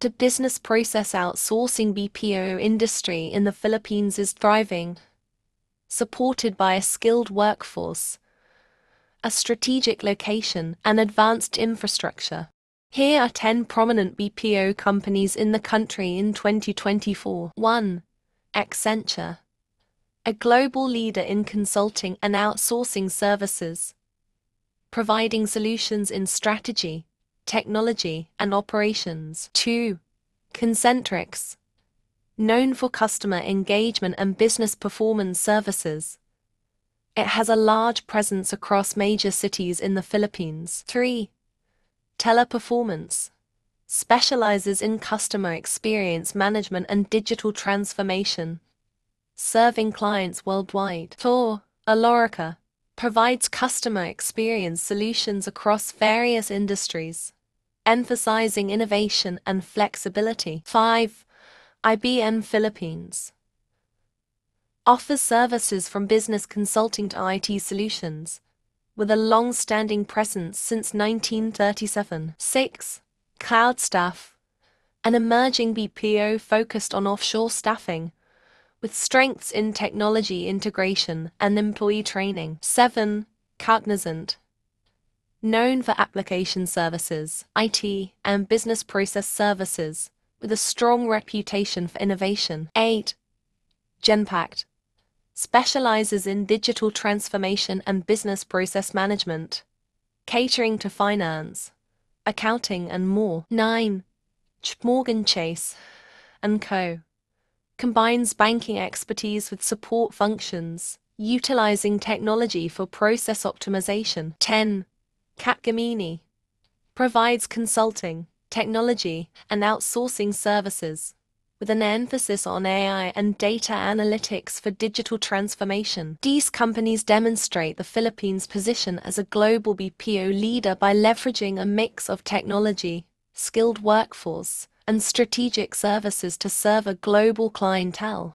The business process outsourcing BPO industry in the Philippines is thriving, supported by a skilled workforce, a strategic location, and advanced infrastructure. Here are 10 prominent BPO companies in the country in 2024. 1. Accenture, a global leader in consulting and outsourcing services, providing solutions in strategy, technology, and operations. 2. Concentrix, known for customer engagement and business performance services. It has a large presence across major cities in the Philippines. 3. Teleperformance specializes in customer experience management and digital transformation, serving clients worldwide. 4. Alorica provides customer experience solutions across various industries, emphasizing innovation and flexibility. 5. IBM Philippines offers services from business consulting to IT solutions with a long-standing presence since 1937. 6. CloudStaff, an emerging BPO focused on offshore staffing, with strengths in technology integration and employee training. 7. Cognizant, known for application services, IT, and business process services, with a strong reputation for innovation. 8. Genpact, specializes in digital transformation and business process management, catering to finance, accounting, and more. 9. Morgan Chase and Co. combines banking expertise with support functions, utilizing technology for process optimization. 10. Capgemini provides consulting, technology, and outsourcing services with an emphasis on AI and data analytics for digital transformation. These companies demonstrate the Philippines' position as a global BPO leader by leveraging a mix of technology, skilled workforce, and strategic services to serve a global clientele.